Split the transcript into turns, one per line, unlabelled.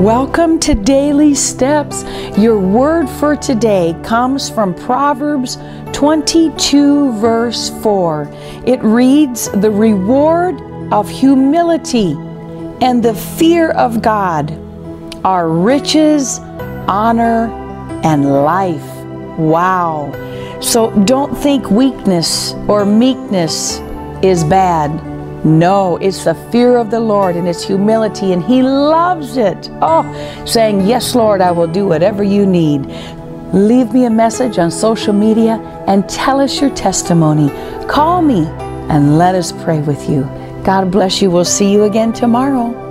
Welcome to Daily Steps. Your word for today comes from Proverbs 22, verse 4. It reads, The reward of humility and the fear of God are riches, honor, and life. Wow. So don't think weakness or meekness is bad. No, it's the fear of the Lord and it's humility, and He loves it. Oh, saying, Yes, Lord, I will do whatever you need. Leave me a message on social media and tell us your testimony. Call me and let us pray with you. God bless you. We'll see you again tomorrow.